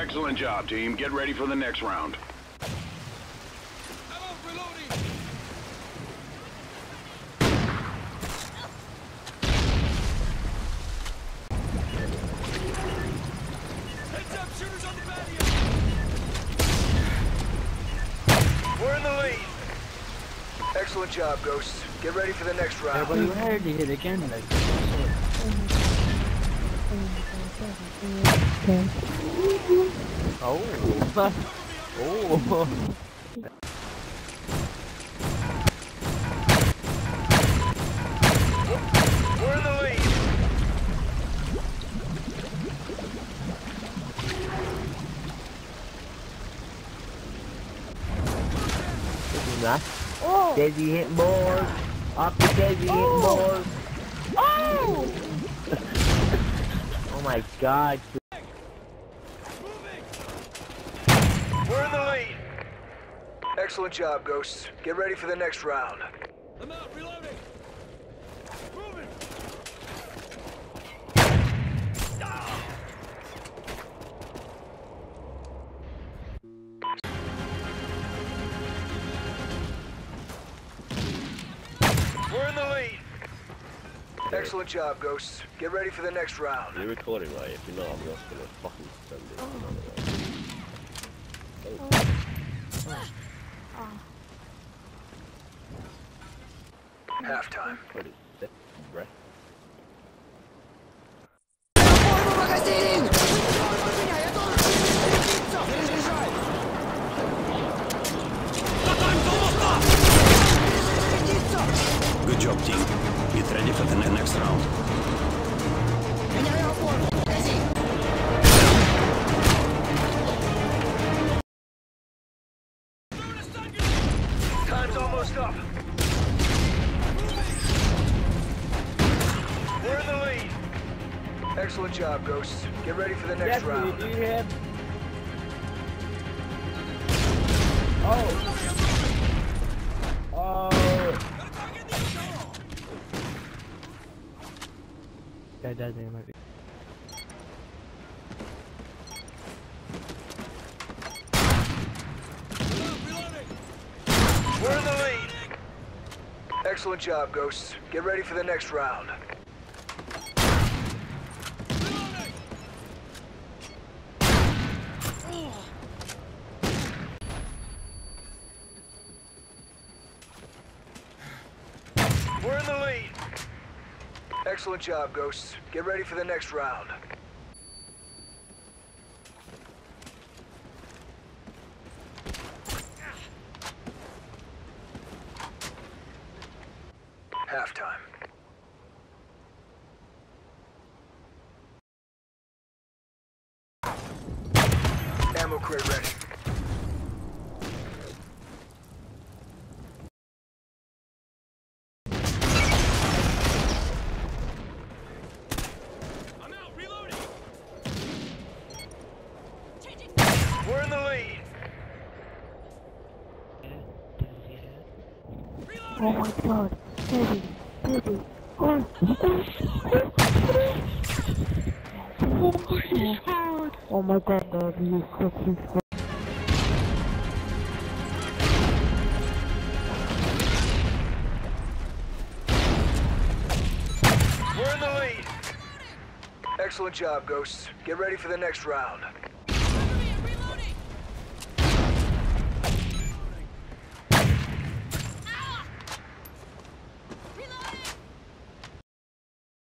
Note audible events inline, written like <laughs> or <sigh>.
Excellent job, team. Get ready for the next round. Heads up, shooters on the patio! We're in the lead. Excellent job, Ghosts. Get ready for the next Yeah, round. but you heard it again, like, oh, oh, We're the lead. Nah. Desi hit balls. Up the Desi hit balls. Oh! <laughs> oh my god. We're in the lead. Excellent job, Ghosts. Get ready for the next round. I'm out, reloading! Moving! We're in the lead. Excellent job, Ghosts. Get ready for the next round. You're recording, right? If you're not, I'm just gonna fucking send it. Oh. Oh. Oh. Halftime. What is that? Right? Good job, team. Get ready for the next round. Almost up. We're in the lead. Excellent job, Ghosts. Get ready for the next round. you have. Oh. Oh. That doesn't matter. Excellent job, Ghosts. Get ready for the next round. We're in the lead. Excellent job, Ghosts. Get ready for the next round. Halftime. Ammo crate ready. I'm out, reloading! We're in the lead. Oh my god, Daddy, Daddy, oh, my god, you fucking f- We're in the lead. Excellent job, Ghosts. Get ready for the next round.